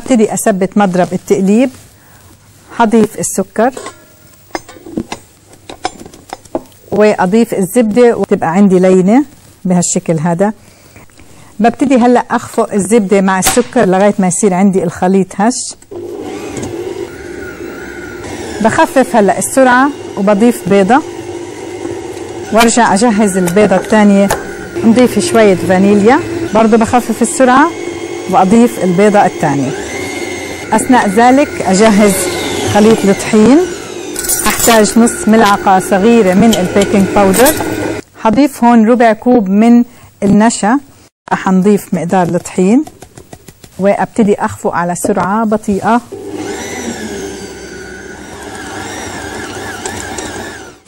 أبتدي أثبت مضرب التقليب. حضيف السكر. وأضيف الزبدة وتبقى عندي لينة بهالشكل هذا. ببتدي هلأ أخفق الزبدة مع السكر لغاية ما يصير عندي الخليط هش. بخفف هلأ السرعة وبضيف بيضة. وأرجع أجهز البيضة الثانية. نضيف شوية فانيليا. برضه بخفف السرعة وأضيف البيضة الثانية. أثناء ذلك أجهز خليط الطحين أحتاج نص ملعقة صغيرة من ال baking powder حضيف هون ربع كوب من النشا. رح نضيف مقدار الطحين وأبتدي أخفق على سرعة بطيئة.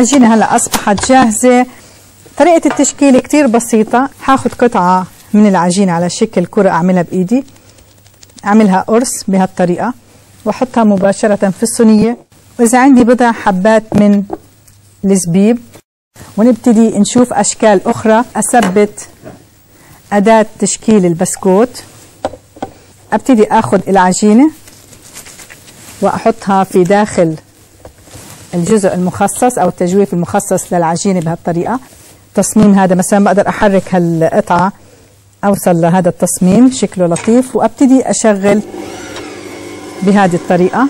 العجينة هلا أصبحت جاهزة. طريقة التشكيل كتير بسيطة. حاخد قطعة من العجينة على شكل كرة أعملها بإيدي. أعملها قرص بهالطريقة. وأحطها مباشرة في الصينية. وإذا عندي بضع حبات من الزبيب ونبتدي نشوف أشكال أخرى. أثبت أداة تشكيل البسكوت. أبتدي أخذ العجينة وأحطها في داخل الجزء المخصص أو التجويف المخصص للعجينة بهالطريقة. تصميم هذا مثلا بقدر أحرك هالقطعة. اوصل لهذا التصميم شكله لطيف وأبتدي أشغل بهذه الطريقة.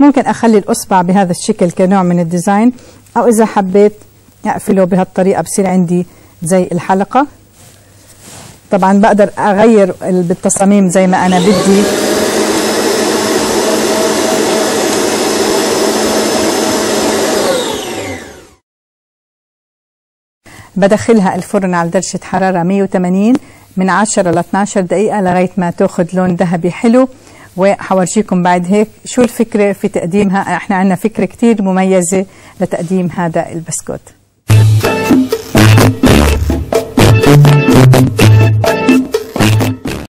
ممكن أخلي الأصبع بهذا الشكل كنوع من الديزاين أو إذا حبيت اقفله بهالطريقة بصير عندي زي الحلقة. طبعا بقدر أغير بالتصاميم زي ما أنا بدي. بدخلها الفرن على درجة حرارة 180 من 10 ل 12 دقيقة لغاية ما تأخذ لون ذهبي حلو. وحورجيكم بعد هيك شو الفكرة في تقديمها؟ إحنا عندنا فكرة كتير مميزة لتقديم هذا البسكوت.